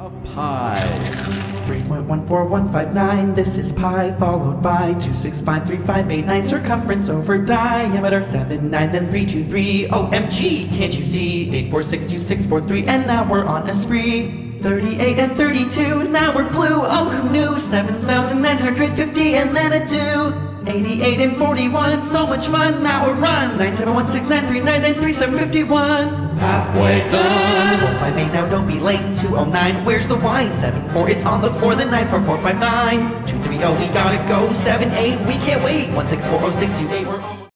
of pi. 3.14159, this is pi, followed by 2653589, circumference over diameter 79, then 323, OMG, can't you see? 8462643, and now we're on a spree. 38 and 32, now we're blue, oh who knew? 7,950 and then a 2. 88 and 41, so much fun, now we're on 97169393751. Halfway done. Late. 209, where's the wine? 74, it's on the 4, then 94459. 230, we gotta go. 78, we can't wait. 164068, we're.